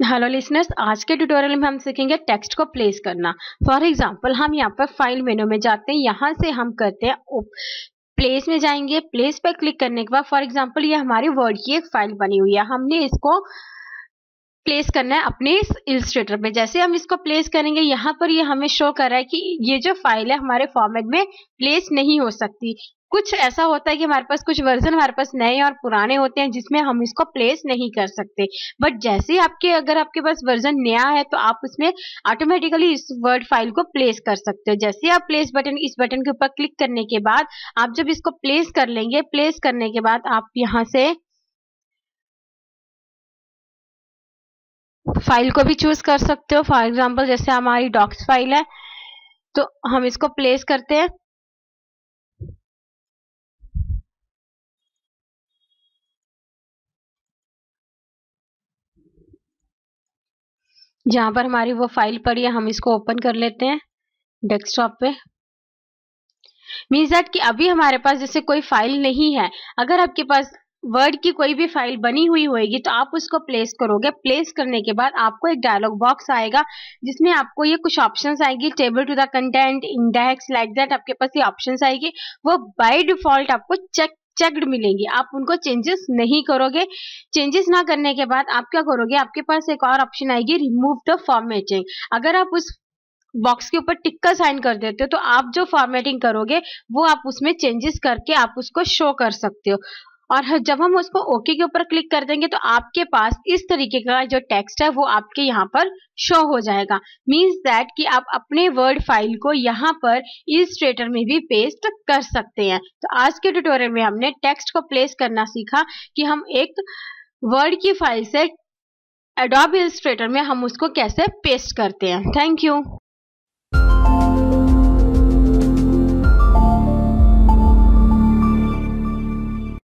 Hello listeners आज के tutorial में हम सीखेंगे टेक्स्ट को प्लेस करना। फॉर एग्जांपल हम यहाँ पर फ़ाइल मेनू में जाते हैं। यहाँ से हम करते हैं प्लेस में जाएँगे। प्लेस पर क्लिक करने के बाद फॉर एग्जांपल ये हमारी वर्ड की एक फ़ाइल बनी हुई है। हमने इसको प्लेस करना है अपने इस इलस्ट्रेटर पे। जैसे हम इसको प्लेस करेंगे, यहाँ पर ये हमें शो कर रहा है कि ये जो फ़ाइल है, हमारे फॉर्मेट में प्लेस नहीं हो सकती। कुछ ऐसा होता है कि हमारे पास कुछ वर्जन हमारे पास नए और पुराने होते हैं जिसमें हम इसको प्लेस नहीं कर सकते। बट जैसे आपके, अगर आपके पास वर्जन नया है तो आप उसमें ऑटोमेटिकली इस वर्ड फ़ाइल को प्लेस कर सकते हो। जैसे आप प्लेस बटन इस बटन के ऊपर क्लिक करने के बाद आप जब इसको प्लेस कर लेंगे प्लेस करने के बाद आप यहाँ से फ़ाइल को भी चूज़ कर सकते हो। फॉर एग्ज़ाम्पल जैसे हमारी डॉक्स फ़ाइल है तो हम इसको प्लेस करते हैं। जहाँ पर हमारी वो फ़ाइल पड़ी है, हम इसको ओपन कर लेते हैं डेस्कटॉप पे। मीन्स दैट कि अभी हमारे पास जैसे कोई फ़ाइल नहीं है, अगर आपके पास वर्ड की कोई भी फ़ाइल बनी हुई होगी तो आप उसको प्लेस करोगे। प्लेस करने के बाद आपको एक डायलॉग बॉक्स आएगा, जिसमें आपको ये कुछ ऑप्शंस आएगी table to the content index like that आपके पास ये ऑप्शंस आएगी। वो बाय डिफ़ॉल्ट आपको चेक चेकड मिलेंगी। आप उनको चेंजेस नहीं करोगे। चेंजेस ना करने के बाद आप क्या करोगे? आपके पास एक और ऑप्शन आएगी रिमूव द फॉर्मेटिंग अगर आप उस बॉक्स के ऊपर टिक्का साइन कर देते हो तो आप जो फॉर्मेटिंग करोगे, वो आप उसमें चेंजेस करके आप उसको शो कर सकते हो। और जब हम उसको ओके के ऊपर क्लिक कर देंगे तो आपके पास इस तरीके का जो टेक्स्ट है, वो आपके यहाँ पर शो हो जाएगा। मीन्स दैट कि आप अपने वर्ड फ़ाइल को यहाँ पर इलस्ट्रेटर में भी पेस्ट कर सकते हैं। तो आज के ट्यूटोरियल में हमने टेक्स्ट को प्लेस करना सीखा कि हम एक वर्ड की फ़ाइल से एडोब इलस्ट्रेटर में हम उसको कैसे पेस्ट करते हैं। Thank you